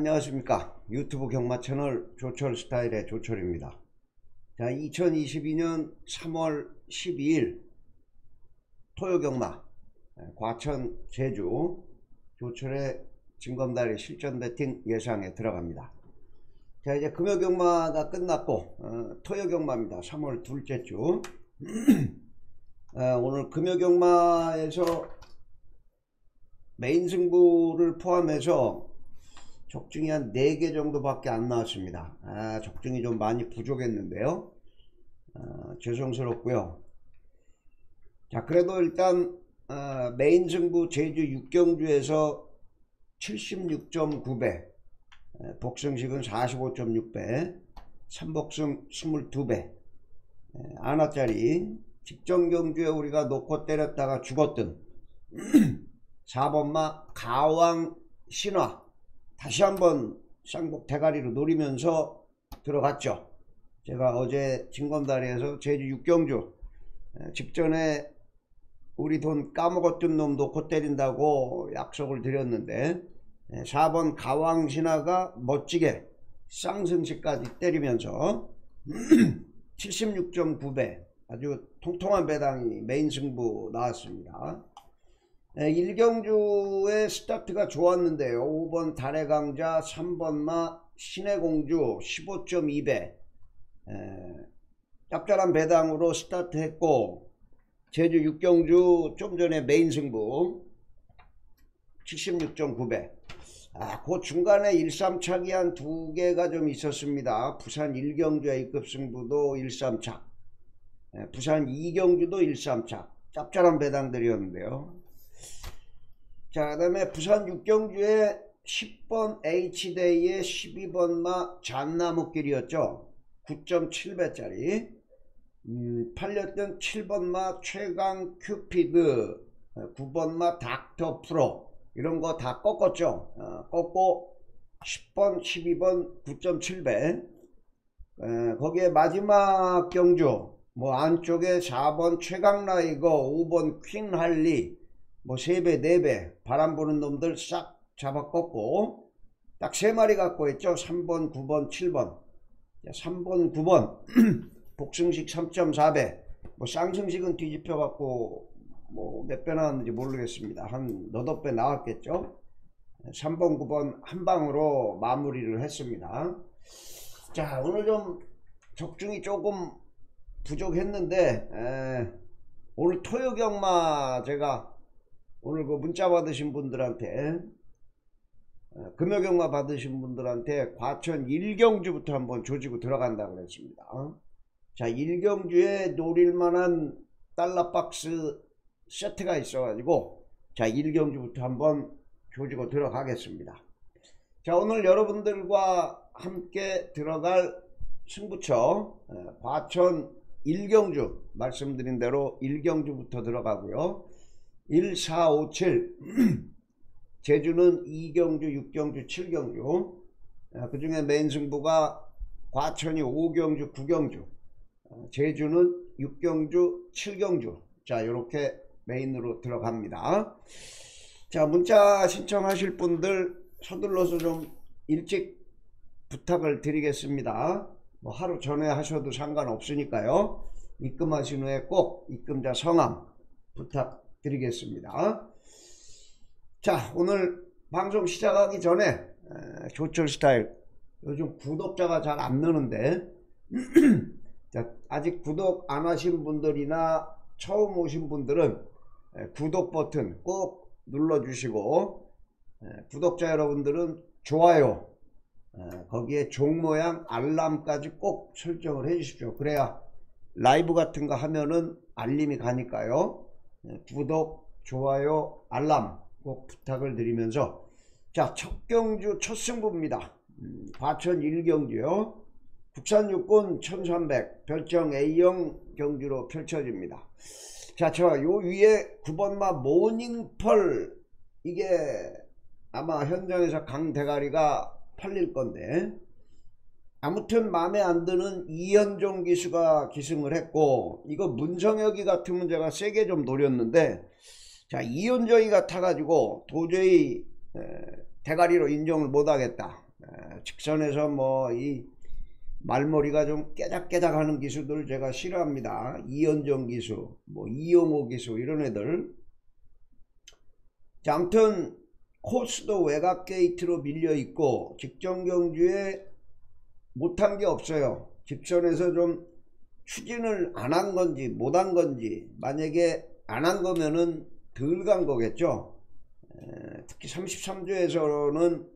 안녕하십니까. 유튜브 경마 채널 조철 스타일의 조철입니다. 자 2022년 3월 12일 토요 경마 과천 제주 조철의 진검다리 실전 배팅 예상에 들어갑니다. 자 이제 금요 경마가 끝났고 어, 토요 경마입니다. 3월 둘째 주. 어, 오늘 금요 경마에서 메인 승부를 포함해서 적중이 한 4개 정도밖에 안 나왔습니다. 아, 적중이 좀 많이 부족했는데요. 아, 죄송스럽고요. 자, 그래도 일단 아, 메인 승부 제주 6경주에서 76.9배, 복승식은 45.6배, 3복승 22배, 아나짜리 직전 경주에 우리가 놓고 때렸다가 죽었던 4번마 가왕 신화 다시 한번 쌍복 대가리로 노리면서 들어갔죠. 제가 어제 진검다리에서 제주 육경주 직전에 우리 돈 까먹었던 놈 놓고 때린다고 약속을 드렸는데 4번 가왕신화가 멋지게 쌍승시까지 때리면서 76.9배 아주 통통한 배당이 메인 승부 나왔습니다. 1경주의 네, 스타트가 좋았는데요. 5번 달의 강자, 3번 마 신의 공주 15.2배 짭짤한 배당으로 스타트했고 제주 6경주 좀 전에 메인 승부 76.9배 아, 그 중간에 1-3착이 한두 개가 좀 있었습니다. 부산 1경주의 A급 승부도 1-3착 부산 2경주도 1-3착 짭짤한 배당들이었는데요. 자, 그 다음에 부산 육경주의 10번 H데이의 12번마 잔나무길이었죠. 9.7배짜리. 음, 팔렸던 7번 마 최강 큐피드, 9번 마 닥터 프로, 이런 거 다 꺾었죠. 어, 꺾고 10번, 12번 9.7배. 에, 거기에 마지막 경주, 뭐 안쪽에 4번 최강 라이거, 5번 퀸 할리, 뭐 3배 4배 바람 부는 놈들 싹 잡아 꺾고 딱 3마리 갖고 있죠. 3번 9번 7번. 3번 9번. 복승식 3.4배. 뭐 쌍승식은 뒤집혀 갖고 뭐 몇 배 나왔는지 모르겠습니다. 한 너덟 배 나왔겠죠. 3번 9번 한 방으로 마무리를 했습니다. 자 오늘 좀 적중이 조금 부족했는데 에, 오늘 토요경마 제가 오늘 그 문자 받으신 분들한테 어, 금요경마 받으신 분들한테 과천 1경주부터 한번 조지고 들어간다고 그랬습니다. 자 1경주에 노릴만한 달러박스 세트가 있어가지고 자 1경주부터 한번 조지고 들어가겠습니다. 자 오늘 여러분들과 함께 들어갈 승부처 어, 과천 1경주 말씀드린 대로 1경주부터 들어가고요. 1457 제주는 2경주 6경주 7경주. 아, 그 중에 메인 승부가 과천이 5경주 9경주. 아, 제주는 6경주 7경주. 자 이렇게 메인으로 들어갑니다. 자 문자 신청하실 분들 서둘러서 좀 일찍 부탁을 드리겠습니다. 뭐 하루 전에 하셔도 상관없으니까요. 입금하신 후에 꼭 입금자 성함 부탁 드리겠습니다. 자 오늘 방송 시작하기 전에 조철 스타일. 요즘 구독자가 잘 안 느는데. 자, 아직 구독 안 하신 분들이나 처음 오신 분들은 구독 버튼 꼭 눌러 주시고 구독자 여러분들은 좋아요 거기에 종 모양 알람까지 꼭 설정을 해 주십시오. 그래야 라이브 같은 거 하면은 알림이 가니까요. 네, 구독, 좋아요, 알람 꼭 부탁을 드리면서 자, 첫 경주 첫 승부입니다. 음, 과천 1경주요. 국산 육군 1300 별정 A형 경주로 펼쳐집니다. 자, 저 요 위에 9번마 모닝펄 이게 아마 현장에서 강대가리가 팔릴 건데 아무튼 마음에 안 드는 이현종 기수가 기승을 했고 이거 문성혁이 같으면 제가 세게 좀 노렸는데 자 이현종이가 타가지고 도저히 에, 대가리로 인정을 못하겠다 에, 직선에서 뭐 이 말머리가 좀 깨작깨작 하는 기수들 제가 싫어합니다. 이현정 기수, 뭐 이용호 기수 이런 애들. 자, 아무튼 코스도 외곽 게이트로 밀려 있고 직전 경주에 못한 게 없어요. 직선에서 좀 추진을 안 한 건지 못 한 건지 만약에 안 한 거면은 덜 간 거겠죠. 에, 특히 33조에서는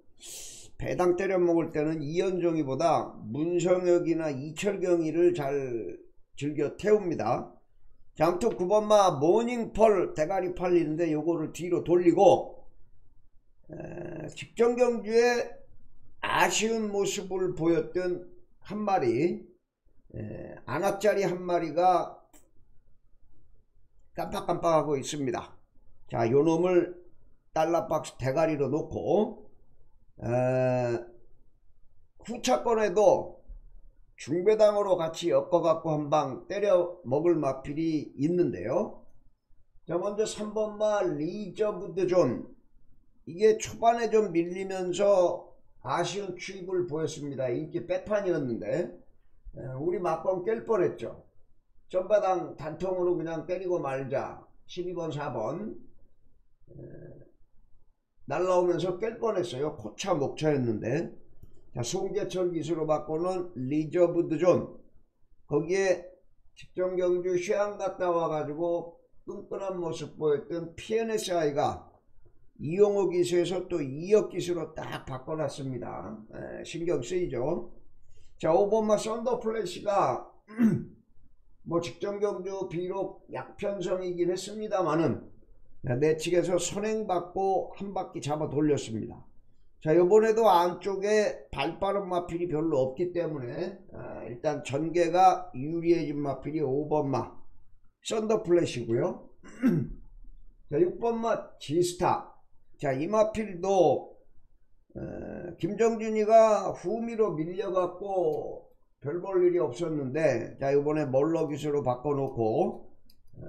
배당 때려 먹을 때는 이현종이보다 문성혁이나 이철경이를 잘 즐겨 태웁니다. 자, 아무튼 9번마 모닝펄 대가리 팔리는데 요거를 뒤로 돌리고 에, 직전 경주에 아쉬운 모습을 보였던 한 마리 에, 안압짜리 한 마리가 깜빡깜빡하고 있습니다. 자, 요 놈을 달러박스 대가리로 놓고 에, 후차권에도 중배당으로 같이 엮어갖고 한 방 때려 먹을 마필이 있는데요. 자, 먼저 3번마 리저브드 존. 이게 초반에 좀 밀리면서 아쉬운 추입을 보였습니다. 인기 빼판이었는데 우리 막건 깰 뻔했죠. 전바당 단통으로 그냥 때리고 말자. 12번 4번 날라오면서 깰 뻔했어요. 코차 목차였는데 자, 송계철 기수로 바꾸는 리저브드 존 거기에 직전 경주 휴양 갔다 와가지고 끈끈한 모습 보였던 PNSI가 이용호 기수에서 또 이역 기수로 딱 바꿔놨습니다. 에, 신경 쓰이죠. 자 5번마 썬더 플래시가 뭐 직전 경주 비록 약편성이긴 했습니다만은 내측에서 선행받고 한 바퀴 잡아 돌렸습니다. 자 이번에도 안쪽에 발빠른 마필이 별로 없기 때문에 아, 일단 전개가 유리해진 마필이 5번마 썬더 플래시고요. 자 6번마 지스타 자 이 마필도 어, 김정준이가 후미로 밀려갖고 별 볼 일이 없었는데 자 이번에 멀러 기수로 바꿔놓고 어,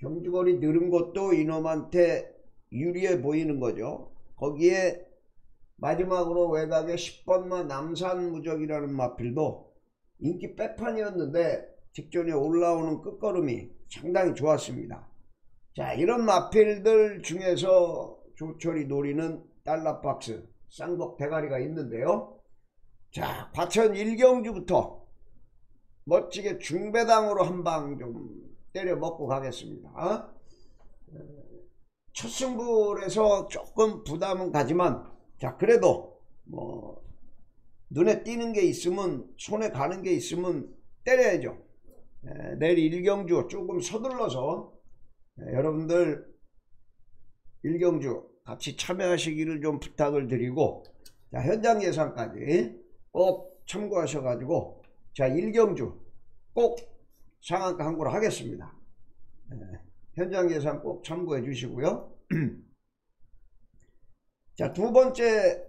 경주거리 늘은 것도 이놈한테 유리해 보이는 거죠. 거기에 마지막으로 외곽에 10번마 남산무적이라는 마필도 인기 빼판이었는데 직전에 올라오는 끝걸음이 상당히 좋았습니다 자 이런 마필들 중에서 조철이 노리는 달러박스 쌍복 대가리가 있는데요. 자 과천 1경주부터 멋지게 중배당으로 한 방 좀 때려 먹고 가겠습니다. 첫 승부에서 조금 부담은 가지만 자 그래도 뭐 눈에 띄는 게 있으면 손에 가는 게 있으면 때려야죠. 내일 1경주 조금 서둘러서 네, 여러분들 일경주 같이 참여하시기를 좀 부탁을 드리고 자, 현장 예상까지 꼭 참고하셔 가지고 자 일경주 꼭 상한가 항구를 하겠습니다. 네, 현장 예상 꼭 참고해 주시고요. 자 두 번째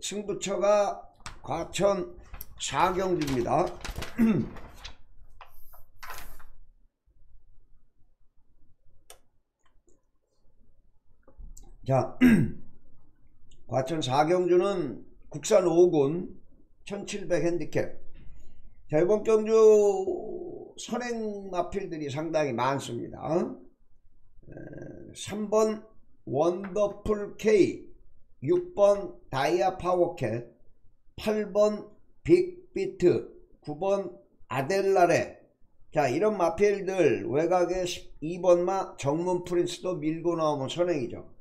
승부처가 과천 사경주입니다 자, 과천 사경주는 국산 5군 1700 핸디캡. 자, 이번 경주 선행 마필들이 상당히 많습니다. 3번 원더풀 K, 6번 다이아 파워캣, 8번 빅비트, 9번 아델라레. 자, 이런 마필들 외곽에 2번마 정문 프린스도 밀고 나오면 선행이죠.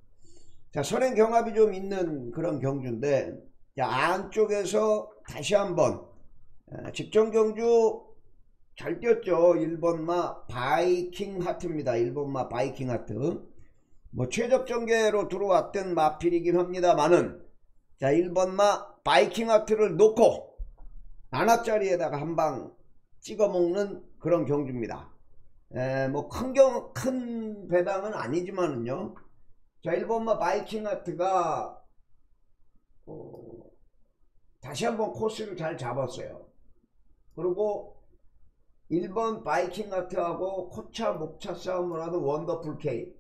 자, 선행 경합이 좀 있는 그런 경주인데, 자, 안쪽에서 다시 한번, 직전 경주 잘 뛰었죠. 1번마 바이킹 하트입니다. 1번마 바이킹 하트. 뭐 최적 전개로 들어왔던 마필이긴 합니다만은, 자, 1번마 바이킹 하트를 놓고, 하나짜리에다가 한 방 찍어 먹는 그런 경주입니다. 에, 뭐 큰 경, 큰 배당은 아니지만은요. 자 1번마 바이킹 아트가 어, 다시 한번 코스를 잘 잡았어요. 그리고 1번 바이킹 아트하고 코차 목차 싸움을 하는 원더풀 K.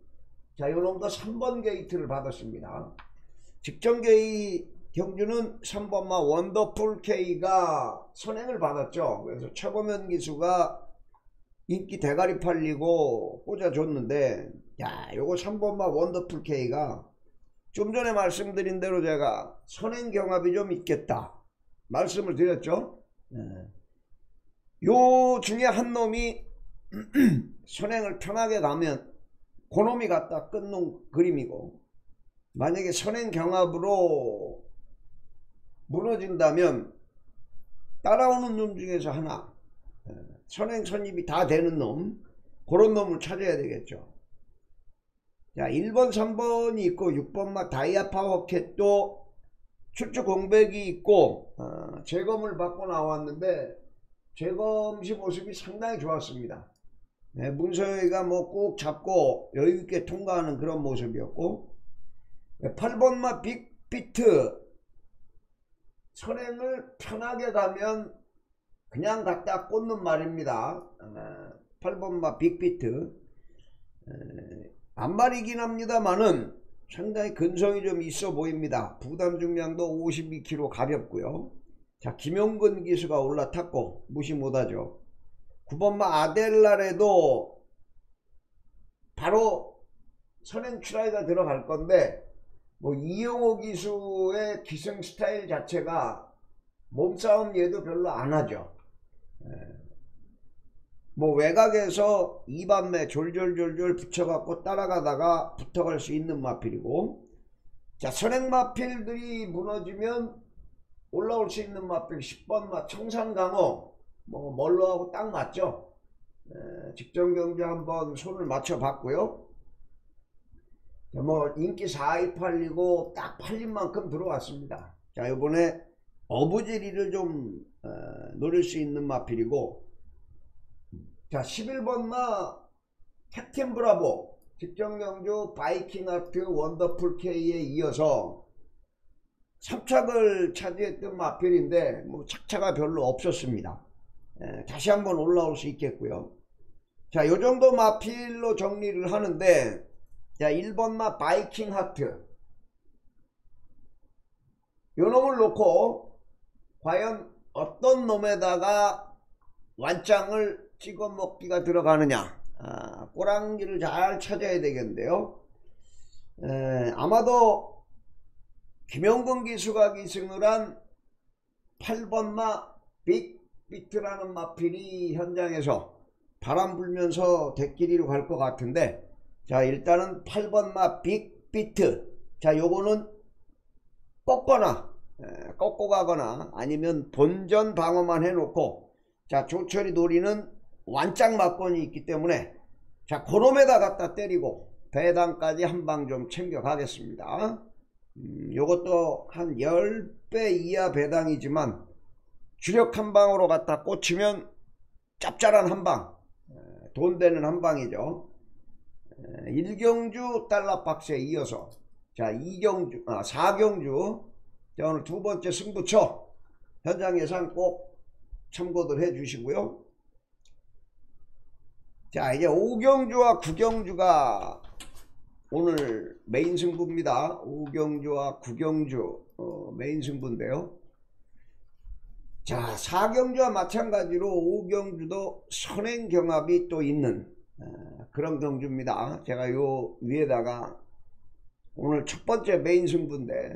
자 요놈도 3번 게이트를 받았습니다. 직전 경주는 3번마 원더풀 K가 선행을 받았죠. 그래서 최고면 기수가 인기 대가리 팔리고 꽂아줬는데 야 요거 3번마 원더풀 K가 좀 전에 말씀드린 대로 제가 선행 경합이 좀 있겠다 말씀을 드렸죠. 네. 요 중에 한 놈이 선행을 편하게 가면 고놈이 갖다 끊는 그림이고 만약에 선행 경합으로 무너진다면 따라오는 놈 중에서 하나 예, 선행 선입이 다 되는 놈 그런 놈을 찾아야 되겠죠 자 1번 3번이 있고 6번마 다이아 파워캣도 출주 공백이 있고 어, 재검을 받고 나왔는데 재검 시 모습이 상당히 좋았습니다. 네, 문서희가 뭐꾹 잡고 여유있게 통과하는 그런 모습이었고 8번마 빅비트. 선행을 편하게 가면 그냥 갖다 꽂는 말입니다. 8번마 빅비트 안말이긴 합니다만은 상당히 근성이 좀 있어 보입니다 부담 중량도 52kg 가볍고요 자 김용근 기수가 올라탔고 무시 못하죠 9번마 아델라레도 바로 선행 출하가 들어갈 건데 뭐 이영호 기수의 기승 스타일 자체가 몸싸움 얘도 별로 안 하죠. 예. 뭐 외곽에서 2반매 졸졸졸졸 붙여갖고 따라가다가 붙어갈 수 있는 마필이고 자 선행 마필들이 무너지면 올라올 수 있는 마필 10번 마 청산강호 뭐 멀로하고 딱 맞죠. 에, 직전 경주 한번 손을 맞춰 봤고요. 뭐 인기 4위 팔리고 딱 팔린 만큼 들어왔습니다. 자 이번에 어부지리를 좀 어, 노릴 수 있는 마필이고 자 11번마 캡틴 브라보 직전 경주 바이킹 아트 원더풀 K에 이어서 3착을 차지했던 마필인데 뭐 착차가 별로 없었습니다. 에, 다시 한번 올라올 수 있겠고요. 자, 요 정도 마필로 정리를 하는데 자, 1번마 바이킹 아트 요 놈을 놓고 과연 어떤 놈에다가 완장을 찍어 먹기가 들어가느냐 아, 꼬랑지를 잘 찾아야 되겠는데요. 에, 아마도 김영근 기수가 기승을 한 8번마 빅 비트라는 마필이 현장에서 바람 불면서 대끼리로 갈 것 같은데 자 일단은 8번 마 빅비트 자 요거는 꺾거나 에, 꺾고 가거나 아니면 본전 방어만 해놓고 자 조철이 노리는 완짝 막건이 있기 때문에 자 그놈에다 갖다 때리고 배당까지 한 방 좀 챙겨 가겠습니다. 음, 요것도 한 10배 이하 배당이지만 주력 한 방으로 갖다 꽂히면 짭짤한 한 방 돈 되는 한 방이죠. 1경주 달러 박스에 이어서 자 2경주 아 4경주. 자 오늘 두 번째 승부처 현장 예상 꼭 참고들 해 주시고요 자 이제 5경주와 9경주가 오늘 메인 승부입니다. 5경주와 9경주 어, 메인 승부인데요. 자 사경주와 마찬가지로 오경주도 선행 경합이 또 있는 어, 그런 경주입니다. 제가 요 위에다가 오늘 첫 번째 메인 승부인데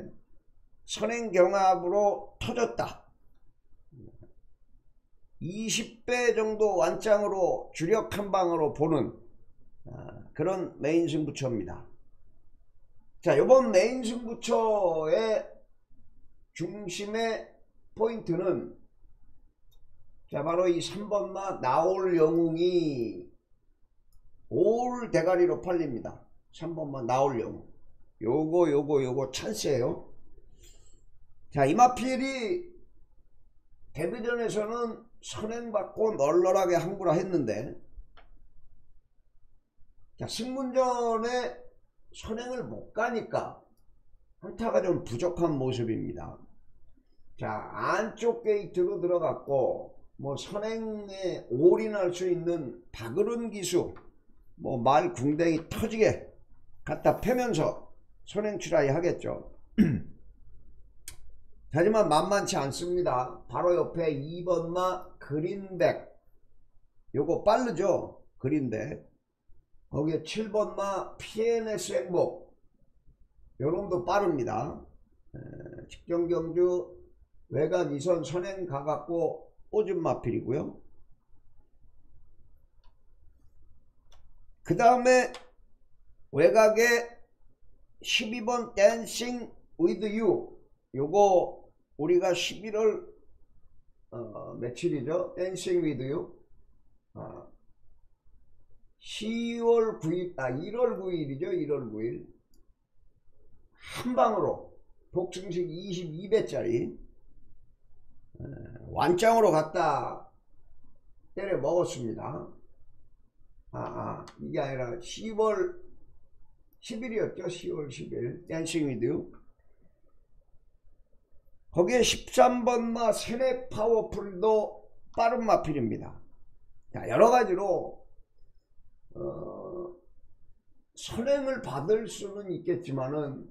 선행 경합으로 터졌다 20배 정도 완장으로 주력 한 방으로 보는 어, 그런 메인 승부처입니다. 자 요번 메인 승부처의 중심의 포인트는 자 바로 이 3번마 나올 영웅이 올 대가리로 팔립니다. 3번마 나올 영웅. 요거 요거 요거 찬스에요. 자 이마필이 데뷔전에서는 선행받고 널널하게 항구라 했는데 자 승문전에 선행을 못 가니까 한타가 좀 부족한 모습입니다. 자 안쪽 게이트로 들어갔고 뭐 선행에 올인할 수 있는 박으른 기수 뭐 말 궁뎅이 터지게 갖다 패면서 선행 출하이 하겠죠 하지만 만만치 않습니다. 바로 옆에 2번마 그린백 요거 빠르죠 그린백 거기에 7번마 PNS 행복 요놈도 빠릅니다. 직경경주 외곽 이선 선행 가갖고 오줌 마필이고요. 그 다음에 외곽에 12번 댄싱 with you 요거 우리가 11월 어, 며칠이죠? 댄싱 you 어, 10월 9일 아 1월 9일이죠 1월 9일 한 방으로 복승식 22배짜리 완장으로 갖다 때려 먹었습니다. 아, 아 이게 아니라 10월 10일이었죠. 10월 10일 댄싱 위드 거기에 13번 마 세네 파워풀도 빠른 마필입니다. 자, 여러 가지로 어, 선행을 받을 수는 있겠지만은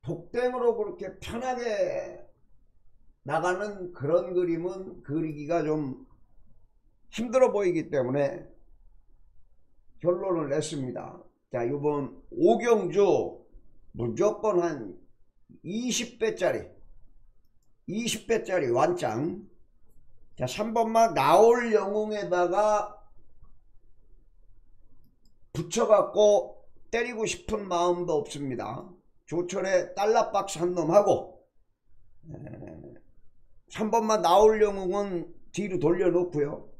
독땡으로 그렇게 편하게 나가는 그런 그림은 그리기가 좀 힘들어 보이기 때문에 결론을 냈습니다. 자, 이번 오경주 무조건 한 20배짜리 20배짜리 완짱 자 3번만 나올 영웅에다가 붙여갖고 때리고 싶은 마음도 없습니다. 조철에 달러박스 한 놈하고 3번만 나올 영웅은 뒤로 돌려놓고요.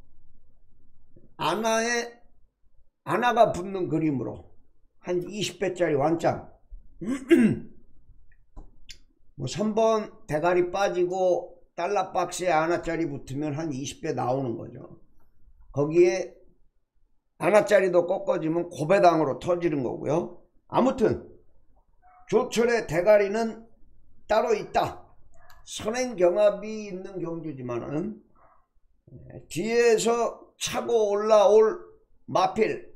아나에 아나가 붙는 그림으로 한 20배짜리 완짱 뭐 3번 대가리 빠지고 달러 박스에 아나짜리 붙으면 한 20배 나오는 거죠. 거기에 아나짜리도 꺾어지면 고배당으로 터지는 거고요. 아무튼 조철의 대가리는 따로 있다. 선행경합이 있는 경주지만은 뒤에서 차고 올라올 마필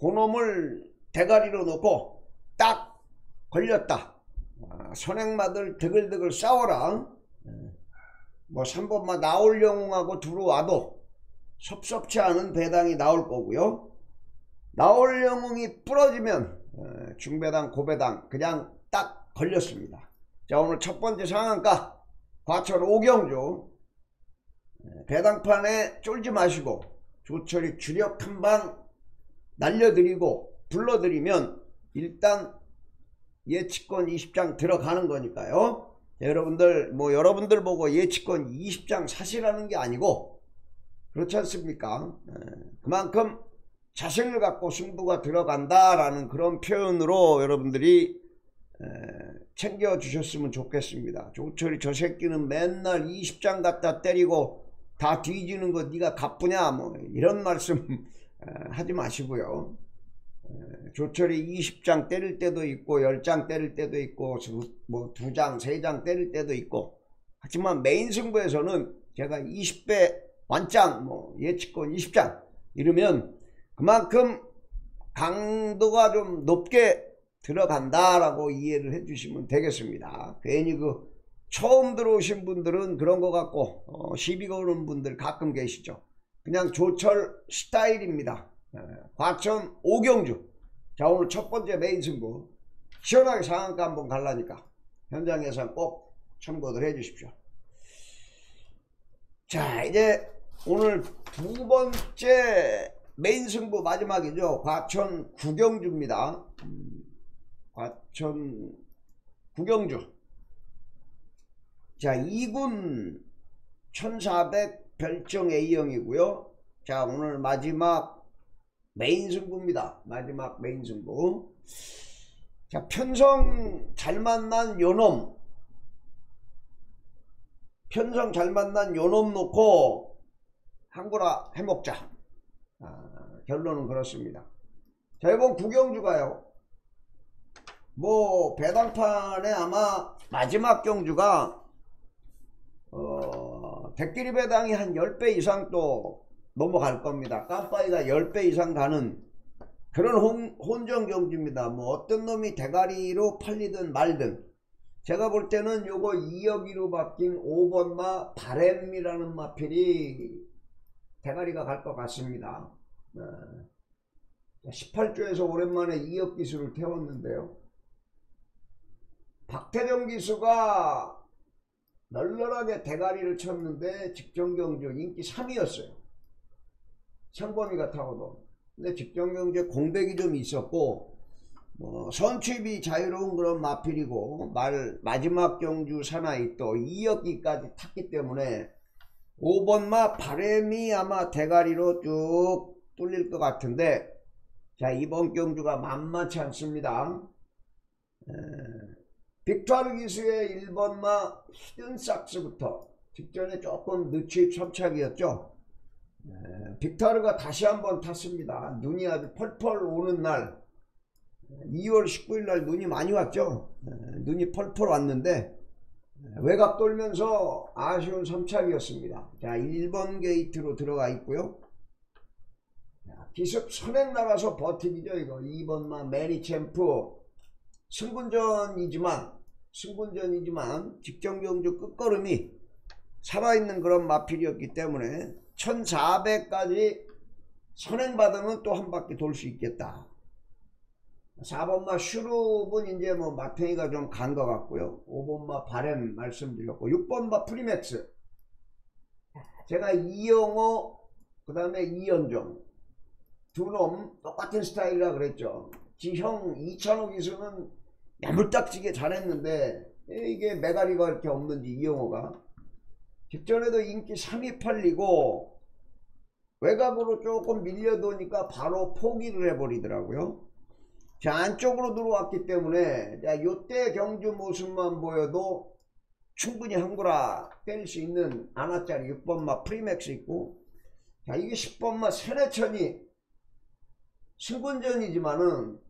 그놈을 대가리로 놓고 딱 걸렸다. 아, 선행마들 드글드글 싸워라. 뭐 3번만 나올 영웅하고 들어와도 섭섭치 않은 배당이 나올 거고요. 나올 영웅이 부러지면 어, 중배당 고배당 그냥 딱 걸렸습니다. 자 오늘 첫 번째 상한가 과천 오경주 배당판에 쫄지 마시고 조철이 주력 한 방 날려드리고 불러드리면 일단 예치권 20장 들어가는 거니까요. 자, 여러분들 뭐 여러분들 보고 예치권 20장 사시라는 게 아니고 그렇지 않습니까? 그만큼 자신을 갖고 승부가 들어간다라는 그런 표현으로 여러분들이 챙겨 주셨으면 좋겠습니다. 조철이 저 새끼는 맨날 20장 갖다 때리고 다 뒤지는 거 네가 가쁘냐 뭐 이런 말씀 하지 마시고요. 조철이 20장 때릴 때도 있고 10장 때릴 때도 있고 뭐 2장, 3장 때릴 때도 있고 하지만 메인 승부에서는 제가 20배 완짱 뭐 예측권 20장 이러면 그만큼 강도가 좀 높게 들어간다라고 이해를 해주시면 되겠습니다. 괜히 그 처음 들어오신 분들은 그런 것 같고 어, 시비 거는 분들 가끔 계시죠. 그냥 조철 스타일입니다. 에, 과천 오경주 자 오늘 첫 번째 메인 승부 시원하게 상한가 한번 갈라니까 현장 예상 꼭 참고들 해주십시오. 자 이제 오늘 두 번째 메인 승부 마지막이죠. 과천 구경주입니다. 음, 과천 구경주. 자 2군 1400 별정 A형이고요. 자 오늘 마지막 메인 승부입니다. 마지막 메인 승부. 자 편성 잘 만난 요놈 편성 잘 만난 요놈 놓고 한구라 해먹자. 아, 결론은 그렇습니다. 자 이번 구경주가요. 뭐 배당판에 아마 마지막 경주가 어, 대끼리 배당이 한 10배 이상 또 넘어갈 겁니다. 깜빠이가 10배 이상 가는 그런 혼, 혼전 경주입니다. 뭐 어떤 놈이 대가리로 팔리든 말든 제가 볼 때는 요거 2여기로 바뀐 5번마 바램이라는 마필이 대가리가 갈 것 같습니다. 18조에서 오랜만에 2억 기수를 태웠는데요. 박태정 기수가 널널하게 대가리를 쳤는데 직전경주 인기 3위였어요. 창범이가 타고도. 근데 직전경주에 공백이 좀 있었고 뭐 선취비 자유로운 그런 마필이고 말 마지막 경주 사나이 또 2억기까지 탔기 때문에 5번마 바램이 아마 대가리로 쭉 뚫릴 것 같은데 자 이번 경주가 만만치 않습니다 에, 빅토르 기수의 1번마 히든삭스부터 직전에 조금 늦추입 선착이었죠 에, 빅토르가 다시 한번 탔습니다 눈이 아주 펄펄 오는 날 2월 19일 날 눈이 많이 왔죠. 눈이 펄펄 왔는데 외곽 돌면서 아쉬운 3착이었습니다. 자 1번 게이트로 들어가 있고요. 기습 선행 나가서 버티기죠 이거 2번마 메리 챔프 승분전이지만 승분전이지만 직전 경주 끝걸음이 살아있는 그런 마필이었기 때문에 1400까지 선행받으면 또 한 바퀴 돌 수 있겠다 4번마 슈룹은 이제 뭐 마탱이가 좀 간 것 같고요. 5번마 바램 말씀드렸고 6번마 프리맥스 제가 이영호 그 다음에 이연종 두 놈 똑같은 스타일이라 그랬죠. 지형 이찬호 기수는 야물딱지게 잘했는데 이게 메가리가 이렇게 없는지 이영호가 직전에도 인기 3위 팔리고 외곽으로 조금 밀려도니까 바로 포기를 해버리더라고요. 자 안쪽으로 들어왔기 때문에 자 요때 경주 모습만 보여도 충분히 한구라 때릴 수 있는 아나짜리 6번마 프리맥스 있고 자 이게 10번마 세네천이 승분전이지만은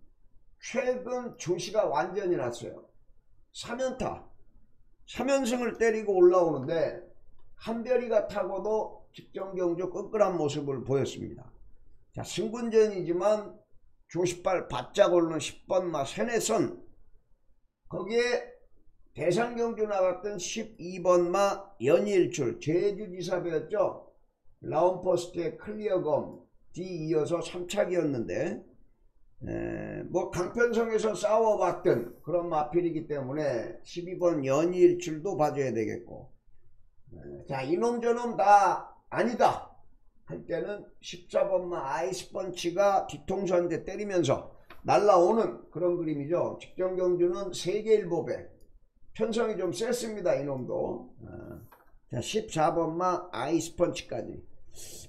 최근 조시가 완전히 났어요 3연타 3연승을 때리고 올라오는데 한별이가 타고도 직전 경주 끈끈한 모습을 보였습니다. 자 승분전이지만 조십발 바짝 오르는 10번 마 세네선. 거기에 대상 경주 나갔던 12번 마 연일출 제주지사배였죠. 라운포스트의 클리어검 D 이어서 3착이었는데 에, 뭐 강편성에서 싸워봤던 그런 마필이기 때문에 12번 연일출도 봐줘야 되겠고 에, 자 이놈 저놈 다 아니다 할 때는 14번만 아이스펀치가 뒤통수 한대 때리면서 날라오는 그런 그림이죠. 직전경주는 세계일보배 편성이 좀 셌습니다. 이놈도. 아, 자 14번만 아이스펀치까지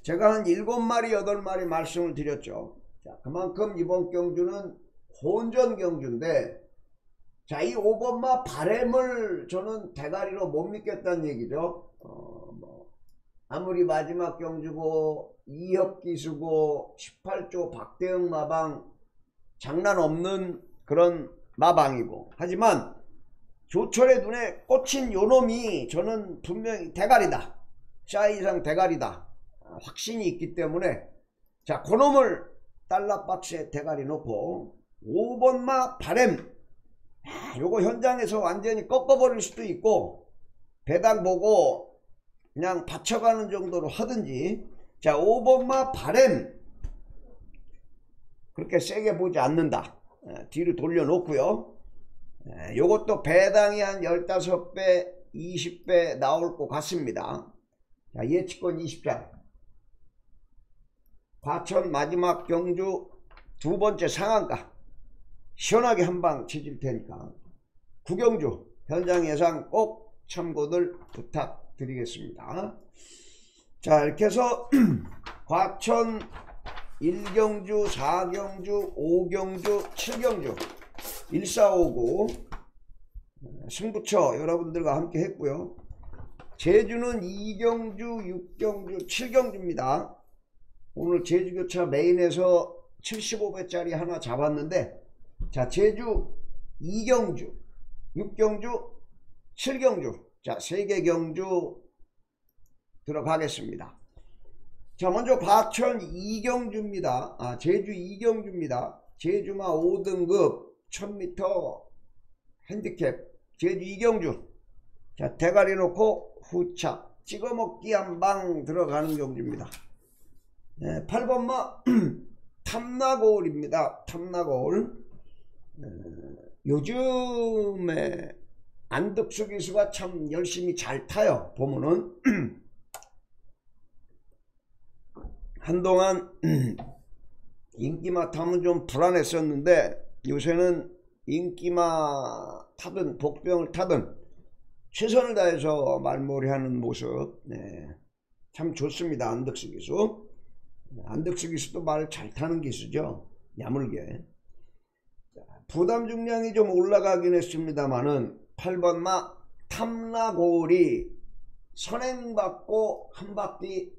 제가 한 7마리 8마리 말씀을 드렸죠. 자 그만큼 이번 경주는 혼전 경주인데 자 이 5번마 바램을 저는 대가리로 못 믿겠다는 얘기죠. 어, 뭐 아무리 마지막 경주고 2억 기수고 18조 박대영 마방 장난 없는 그런 마방이고. 하지만 조철의 눈에 꽂힌 요놈이 저는 분명히 대가리다. 샤 이상 대가리다. 확신이 있기 때문에. 자 그놈을 달러박스에 대가리 놓고 5번마 바램. 요거 현장에서 완전히 꺾어버릴 수도 있고 배당 보고 그냥 받쳐가는 정도로 하든지. 자 5번마 바램. 그렇게 세게 보지 않는다. 에, 뒤로 돌려놓고요. 에, 요것도 배당이 한 15배 20배 나올 것 같습니다. 자 예측권 20장. 과천 마지막 경주 두 번째 상한가. 시원하게 한 방 치질 테니까. 구경주 현장 예상 꼭 참고들 부탁 드리겠습니다. 자 이렇게 해서 과천 1경주, 4경주, 5경주, 7경주 1459 승부처 여러분들과 함께 했고요. 제주는 2경주, 6경주, 7경주입니다. 오늘 제주교차 메인에서 75배짜리 하나 잡았는데 자 제주 2경주, 6경주, 7경주 자, 세계 경주 들어가겠습니다. 자, 먼저 과천 이경주입니다. 아, 제주 이경주입니다. 제주마 5등급 1000m 핸디캡 제주 이경주 자 대가리 놓고 후차 찍어먹기 한 방 들어가는 경주입니다 네, 8번마 탐나고울입니다 탐나고울 어, 요즘에 안덕수 기수가 참 열심히 잘 타요 보면은. 한동안 인기마 타면 좀 불안했었는데 요새는 인기마 타든 복병을 타든 최선을 다해서 말몰이하는 모습. 네, 참 좋습니다 안덕수 기수. 안덕수 기수도 말 잘 타는 기수죠 야물게. 부담 중량이 좀 올라가긴 했습니다만은 8번마 탐라고울이 선행받고 한 바퀴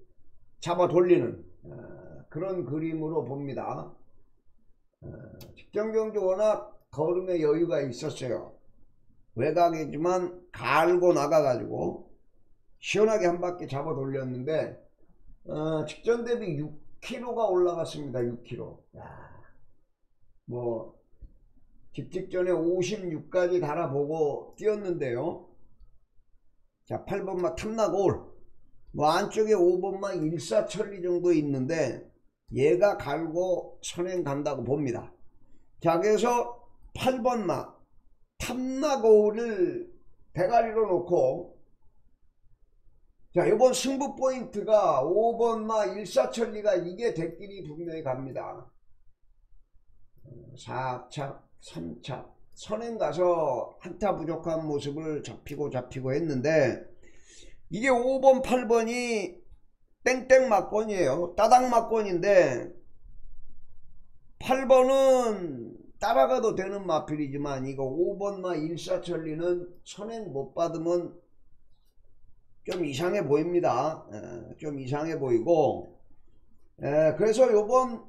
잡아 돌리는 어, 그런 그림으로 봅니다. 어, 직전 경기 워낙 걸음에 여유가 있었어요. 외곽이지만 갈고 나가가지고 시원하게 한 바퀴 잡아 돌렸는데 어, 직전 대비 6kg가 올라갔습니다. 6kg. 야, 뭐 직직전에 56까지 달아보고 뛰었는데요. 자 8번마 탐나골 뭐 안쪽에 5번마 일사천리 정도 있는데 얘가 갈고 선행 간다고 봅니다. 자 그래서 8번마 탐나고를 대가리로 놓고 자 이번 승부 포인트가 5번마 일사천리가 이게 대끼리 분명히 갑니다. 4차 3차 선행 가서 한타 부족한 모습을 잡히고 잡히고 했는데 이게 5번 8번이 땡땡 막권이에요. 따당 막권인데 8번은 따라가도 되는 마필이지만 이거 5번마 일사천리는 선행 못 받으면 좀 이상해 보입니다. 에, 좀 이상해 보이고. 에, 그래서 요번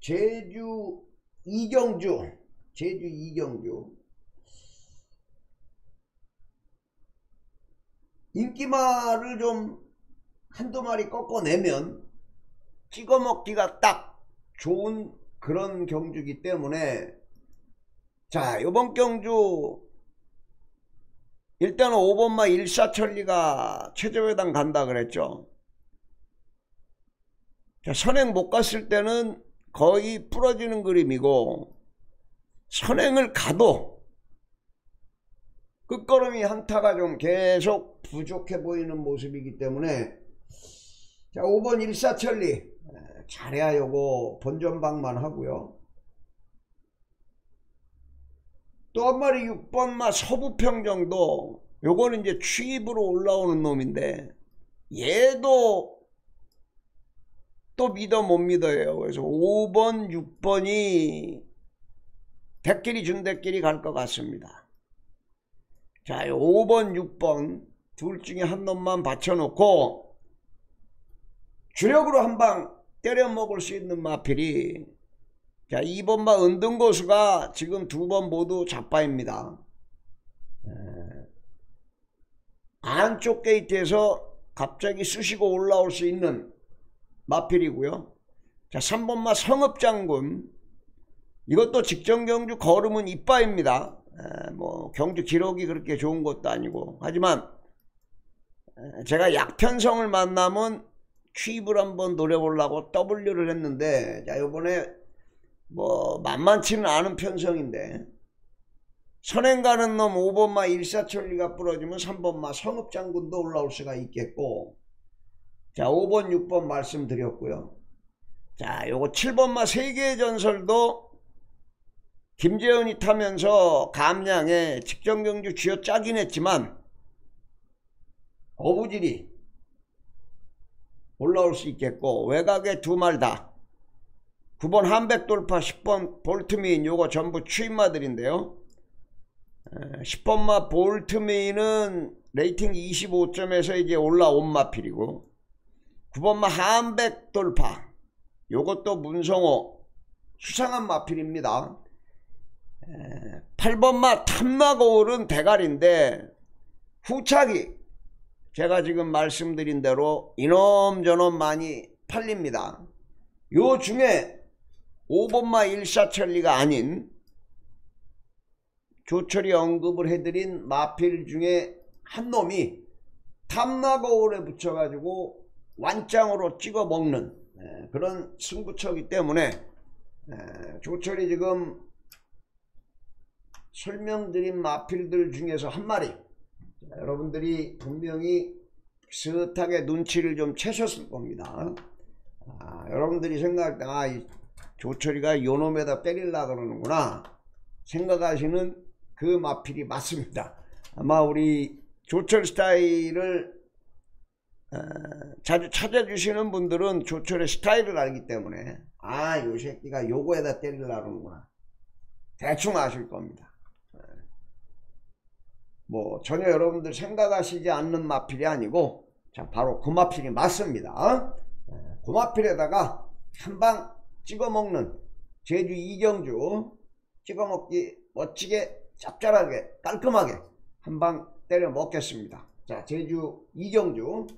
제주 이경주 제주 이경주. 인기말을 좀 한두 마리 꺾어내면 찍어먹기가 딱 좋은 그런 경주기 때문에 자 요번 경주 일단은 5번마 일사천리가 최저배당 간다 그랬죠. 자 선행 못 갔을 때는 거의 부러지는 그림이고 선행을 가도 끝걸음이 한타가 좀 계속 부족해 보이는 모습이기 때문에 자 5번 일사천리 잘해야 요거 본전방만 하고요. 또 한 마리 6번 마 서부평 정도 요거는 이제 취입으로 올라오는 놈인데 얘도 또 믿어 못 믿어요. 그래서 5번 6번이 대끼리 준대끼리 갈것 같습니다. 자 5번 6번 둘 중에 한 놈만 받쳐놓고 주력으로 한 방 때려 먹을 수 있는 마필이 자 2번마 은등고수가 지금 두 번 모두 자빠입니다. 안쪽 게이트에서 갑자기 쑤시고 올라올 수 있는 마필이고요. 자 3번마 성읍장군 이것도 직전 경주 걸음은 이빠입니다. 에, 뭐 경주 기록이 그렇게 좋은 것도 아니고 하지만 에, 제가 약편성을 만나면 취입을 한번 노려보려고 W를 했는데 자 요번에 뭐 만만치는 않은 편성인데 선행 가는 놈 5번마 일사천리가 부러지면 3번마 성읍장군도 올라올 수가 있겠고 자 5번 6번 말씀드렸고요 자 요거 7번마 세계의 전설도 김재현이 타면서 감량에 직전경주 쥐어 짜긴 했지만 어부질이 올라올 수 있겠고 외곽에 두 말 다. 9번 한백 돌파 10번 볼트미인 요거 전부 추입마들인데요. 10번마 볼트미인은 레이팅 25점에서 이제 올라온 마필이고 9번마 한백 돌파 요것도 문성호 수상한 마필입니다 8번마 탐나고울은 대가리인데 후차기 제가 지금 말씀드린 대로 이놈 저놈 많이 팔립니다. 요 중에 5번마 일사천리가 아닌 조철이 언급을 해드린 마필 중에 한 놈이 탐나거울에 붙여가지고 완장으로 찍어 먹는 예, 그런 승부처기 때문에 예, 조철이 지금 설명드린 마필들 중에서 한 마리 여러분들이 분명히 비슷하게 눈치를 좀 채셨을 겁니다. 아, 여러분들이 생각할 때, 아, 조철이가 요놈에다 때릴라 그러는구나. 생각하시는 그 마필이 맞습니다. 아마 우리 조철 스타일을 어, 자주 찾아주시는 분들은 조철의 스타일을 알기 때문에 아, 요 새끼가 요거에다 때릴라 그러는구나. 대충 아실 겁니다. 뭐 전혀 여러분들 생각하시지 않는 마필이 아니고 자 바로 그 마필이 맞습니다. 그 마필에다가 한방 찍어 먹는 제주 이경주 찍어 먹기 멋지게 짭짤하게 깔끔하게 한방 때려 먹겠습니다. 자 제주 이경주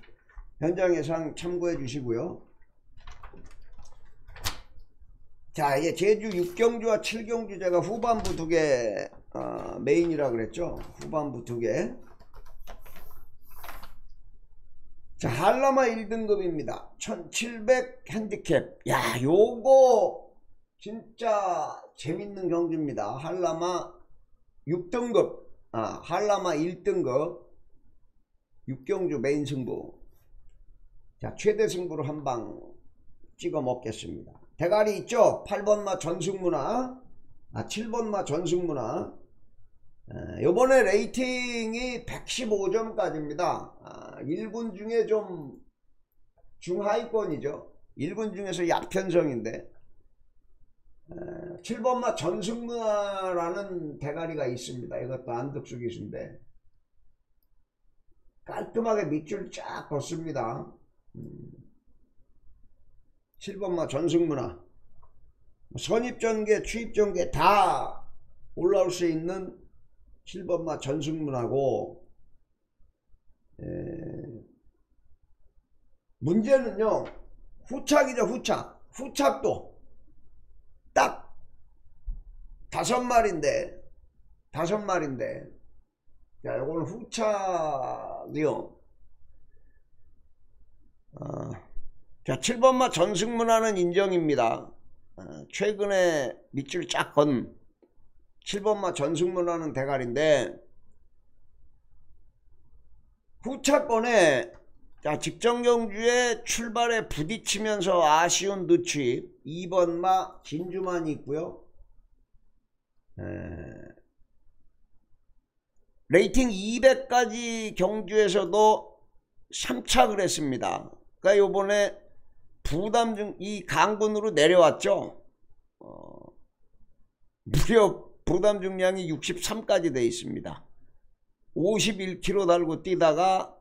현장 예상 참고해 주시고요. 자 이게 제주 6경주와 7경주 제가 후반부 두개 어, 메인이라 그랬죠. 후반부 두 개. 자, 할라마 1등급입니다. 1700 핸디캡. 야, 요거 진짜 재밌는 경주입니다. 할라마 6등급. 아, 할라마 1등급. 6경주 메인 승부. 자, 최대 승부로 한 방 찍어 먹겠습니다. 대가리 있죠? 8번마 전승문화. 아, 7번마 전승문화. 요번에 레이팅이 115점까지입니다. 아, 1군 중에 좀 중하위권이죠. 1군 중에서 약편성인데 7번마 전승문화라는 대가리가 있습니다. 이것도 안덕수 기수인데 깔끔하게 밑줄 쫙 걷습니다. 7번마 음. 전승문화. 선입전개, 추입전개 다 올라올 수 있는 7번마 전승문하고 에, 문제는요 후착이죠 후착. 후착도 딱 다섯 마리인데 다섯 마리인데. 자 요거는 후착이요 어, 자 7번마 전승문하는 인정입니다. 어, 최근에 밑줄 쫙 건 7번마 전승문하는 대가리인데 후차권에 자 직전경주에 출발에 부딪히면서 아쉬운 늦취 2번마 진주만이 있고요. 에... rating 200까지 경주에서도 3착을 했습니다. 그러니까 요번에 부담 중 이 강군으로 내려왔죠 어, 무려 부담 중량이 63까지 되어 있습니다. 51kg 달고 뛰다가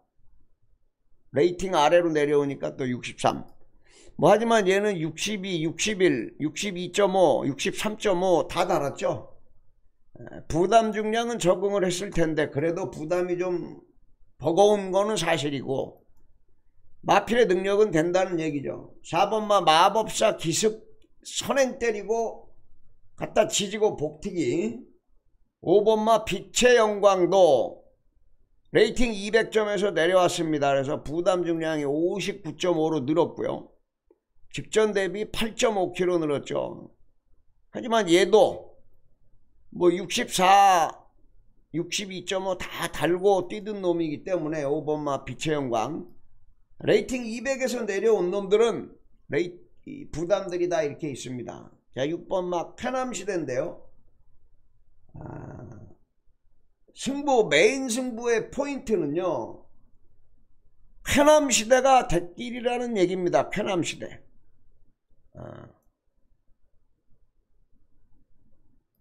rating 아래로 내려오니까 또 63. 뭐 하지만 얘는 62, 61, 62.5, 63.5 다 달았죠. 부담 중량은 적응을 했을 텐데 그래도 부담이 좀 버거운 거는 사실이고 마필의 능력은 된다는 얘기죠. 4번마 마법사 기습 선행 때리고 갖다 지지고 복튀기 5번마 빛의 영광도 rating 200점에서 내려왔습니다. 그래서 부담 중량이 59.5로 늘었고요. 직전 대비 8.5kg 늘었죠. 하지만 얘도 뭐 64, 62.5 다 달고 뛰던 놈이기 때문에 5번마 빛의 영광 rating 200에서 내려온 놈들은 레이, 부담들이 다 이렇게 있습니다. 자 6번마 쾌남시대인데요. 아, 승부 메인 승부의 포인트는요. 쾌남시대가 대길이라는 얘기입니다. 쾌남시대. 아,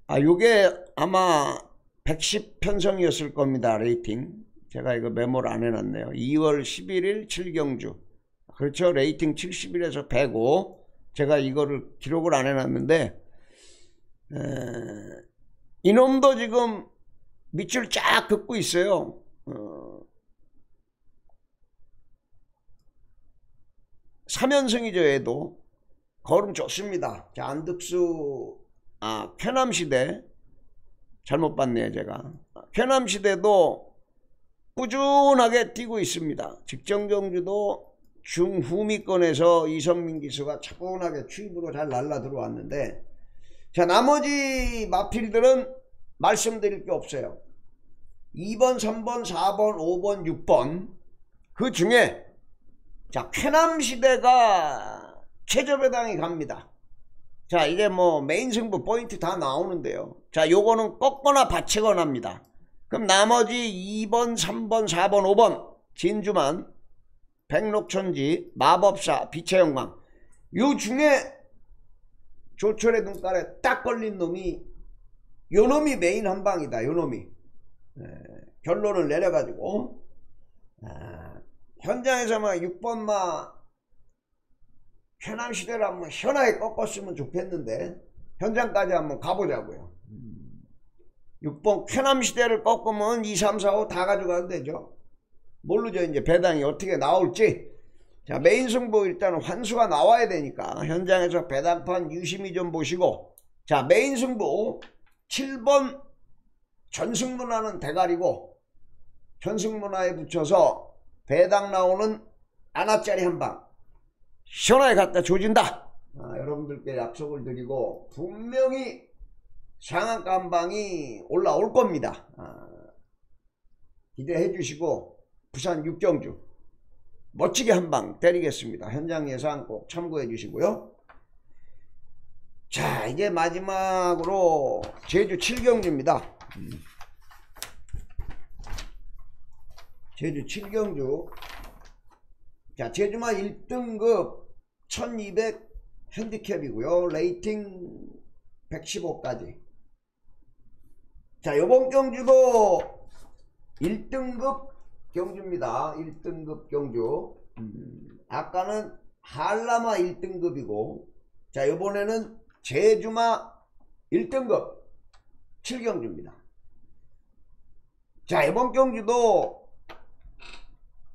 아 요게 아마 110 편성이었을 겁니다. rating. 제가 이거 메모를 안 해놨네요. 2월 11일 7경주. 그렇죠. rating 71에서 105. 제가 이거를 기록을 안 해놨는데 에, 이놈도 지금 밑줄 쫙 긋고 있어요. 어, 3연승이죠 얘도 걸음 좋습니다. 자 안득수 아 쾌남시대 잘못 봤네요 제가 쾌남시대도 꾸준하게 뛰고 있습니다. 직정경주도 중후미권에서 이성민 기수가 차분하게 추입으로 잘 날라 들어왔는데 자 나머지 마필들은 말씀드릴 게 없어요. 2번 3번 4번 5번 6번 그 중에 자 쾌남시대가 최저배당이 갑니다. 자 이게 뭐 메인 승부 포인트 다 나오는데요. 자 요거는 꺾거나 받치거나 합니다 그럼 나머지 2번 3번 4번 5번 진주만 백록천지 마법사 빛의 영광. 요 중에 조철의 눈깔에 딱 걸린 놈이 요 놈이 메인 한방이다 요 놈이. 에, 결론을 내려가지고. 아, 현장에서만 6번마 현암시대를 한번 현하게 꺾었으면 좋겠는데 현장까지 한번 가보자고요 6번 쾌남시대를 꺾으면 2, 3, 4, 5 다 가져가도 되죠. 모르죠 이제 배당이 어떻게 나올지. 자 메인 승부 일단 환수가 나와야 되니까 현장에서 배당판 유심히 좀 보시고. 자 메인 승부 7번 전승문화는 대가리고 전승문화에 붙여서 배당 나오는 하나짜리 한방. 시원하게 갖다 조진다. 아, 여러분들께 약속을 드리고 분명히 상한가 한방이 올라올 겁니다. 아, 기대해 주시고 부산 육경주 멋지게 한 방 때리겠습니다. 현장 예상 꼭 참고해 주시고요. 자 이제 마지막으로 제주 7경주입니다. 음. 제주 7경주. 자 제주마 1등급 1200 핸디캡이고요. rating 115까지 자 요번 경주도 1등급 경주입니다. 1등급 경주. 음, 아까는 한라마 1등급이고 자 요번에는 제주마 1등급 7경주입니다. 자 이번 경주도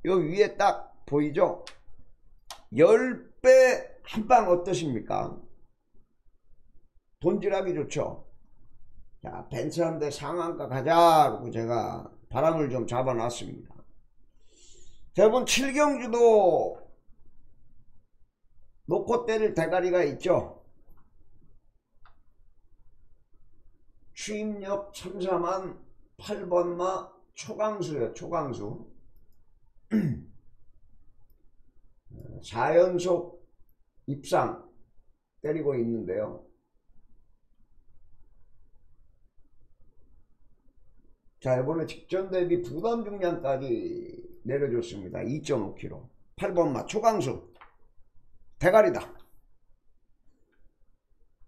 요 위에 딱 보이죠? 10배 한 방 어떠십니까? 돈질하기 좋죠 자 벤츠 한대 상한가 가자 그러고 제가 바람을 좀 잡아놨습니다. 자 이번 7경주도 놓고 때릴 대가리가 있죠. 취임력 참사만 8번마 초강수요 초강수. 4연속 입상 때리고 있는데요 자 이번에 직전 대비 부담 중량까지 내려줬습니다. 2.5kg 8번마 초강수. 대가리다.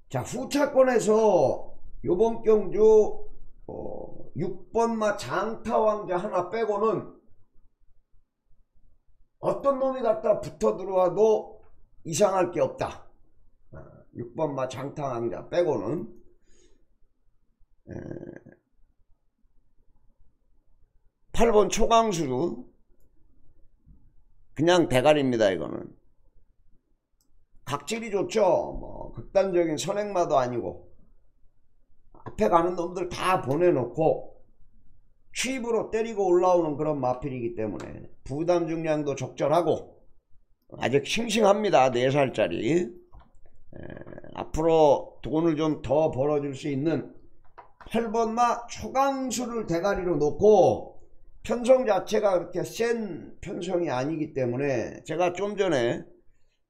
자 후차권에서 요번 경주 어, 6번마 장타왕자 하나 빼고는 어떤 놈이 갖다 붙어 들어와도 이상할 게 없다. 6번마 어, 장타왕자 빼고는 에, 8번 초강수도 그냥 대가리입니다 이거는. 각질이 좋죠? 뭐 극단적인 선행마도 아니고. 앞에 가는 놈들 다 보내놓고 취입으로 때리고 올라오는 그런 마필이기 때문에 부담 중량도 적절하고 아직 싱싱합니다 4살짜리. 에, 앞으로 돈을 좀 더 벌어줄 수 있는 8번마 초강수를 대가리로 놓고 편성 자체가 그렇게 센 편성이 아니기 때문에 제가 좀 전에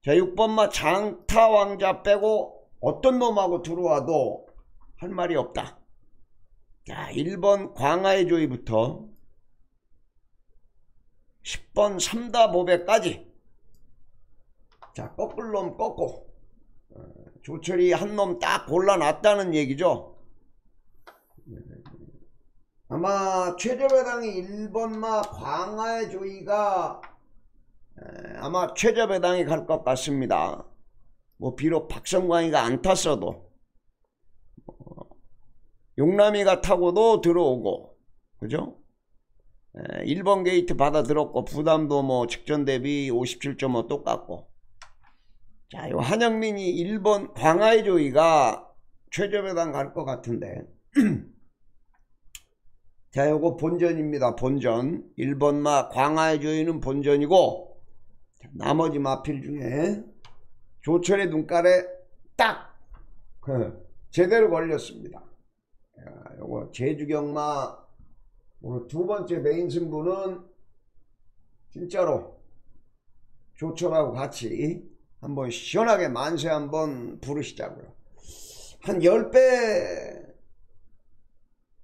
제 6번마 장타왕자 빼고 어떤 놈하고 들어와도 할 말이 없다. 자, 1번 광하의 조이부터 10번 삼다보배까지 자, 꺾을 놈 꺾고 어, 조철이 한 놈 딱 골라놨다는 얘기죠. 아마 최저배당이 1번마 광하의 조이가 아마 최저배당이 갈 것 같습니다. 뭐 비록 박성광이가 안 탔어도 용남이가 타고도 들어오고 그죠? 1번 게이트 받아 들었고 부담도 뭐 직전 대비 57.5 똑같고 자, 요 한영민이 1번 광하의 조이가 최저배당 갈 것 같은데 자 요거 본전입니다. 본전. 1번마 광화의 조이는 본전이고 자, 나머지 마필 중에 조철의 눈깔에 딱 제대로 걸렸습니다. 자, 요거 제주경마 오늘 두 번째 메인 승부는 진짜로 조철하고 같이 한번 시원하게 만세 한번 부르시자고요. 한 10배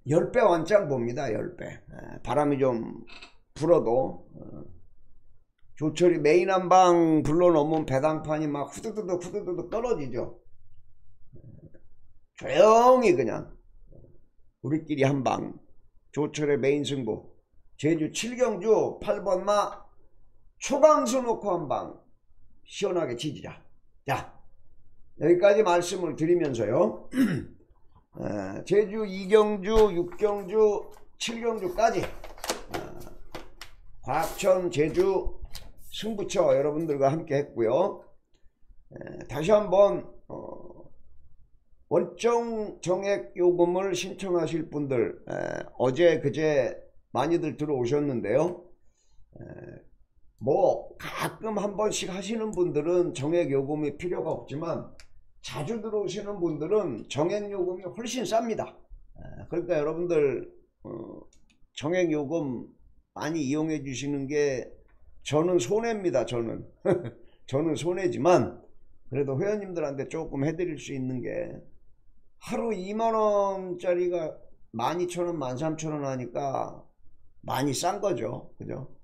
10배 원장 봅니다 10배. 바람이 좀 불어도 어, 조철이 메인 한 방 불러놓으면 배당판이 막 후두두둑 후두두둑 떨어지죠. 조용히 그냥 우리끼리 한 방. 조철의 메인 승부. 제주 7경주 8번마 초강수 놓고 한 방. 시원하게 지지자. 자 여기까지 말씀을 드리면서요. 어, 제주 2경주 6경주 7경주까지 어, 과천 제주 승부처 여러분들과 함께 했고요. 에, 다시 한번 어, 월정 정액 요금을 신청하실 분들 에, 어제 그제 많이들 들어오셨는데요. 에, 뭐 가끔 한 번씩 하시는 분들은 정액 요금이 필요가 없지만 자주 들어오시는 분들은 정액 요금이 훨씬 쌉니다. 그러니까 여러분들 어, 정액 요금 많이 이용해 주시는 게 저는 손해입니다 저는. 저는 손해지만 그래도 회원님들한테 조금 해드릴 수 있는 게 하루 2만원짜리가 12,000원 13,000원 하니까 많이 싼 거죠. 그죠?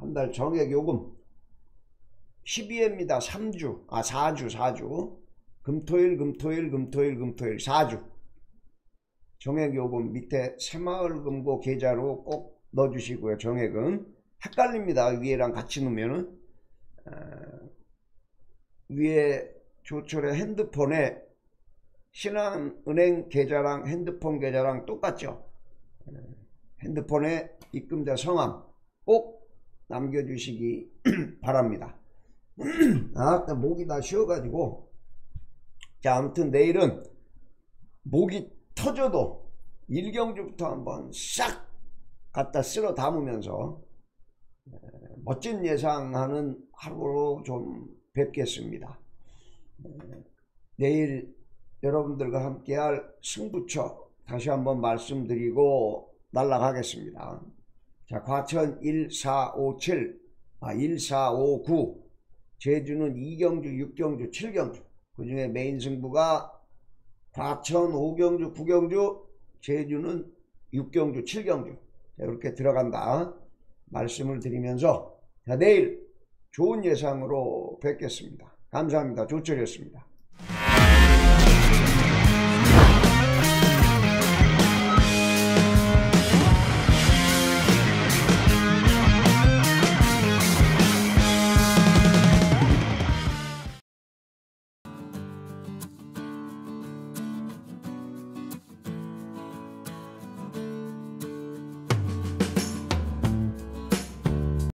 한 달 정액 요금 12회입니다 3주. 아 4주 4주 금토일 금토일 금토일 금토일. 4주. 정액 요금 밑에 새마을금고 계좌로 꼭 넣어주시고요. 정액은 헷갈립니다. 위에랑 같이 넣으면은. 어, 위에 조철의 핸드폰에 신한은행 계좌랑 핸드폰 계좌랑 똑같죠. 핸드폰에 입금자 성함 꼭 남겨주시기 바랍니다. 아 목이 다 쉬어가지고 자 아무튼 내일은 목이 터져도 일경주부터 한번 싹 갖다 쓸어 담으면서 멋진 예상하는 하루로 좀 뵙겠습니다. 내일 여러분들과 함께할 승부처 다시 한번 말씀드리고 날라가겠습니다. 자, 과천 1457, 아, 1459, 제주는 2경주, 6경주, 7경주. 그 중에 메인 승부가 과천 5경주, 9경주, 제주는 6경주, 7경주. 자, 이렇게 들어간다. 말씀을 드리면서 자, 내일 좋은 예상으로 뵙겠습니다. 감사합니다. 조철이었습니다.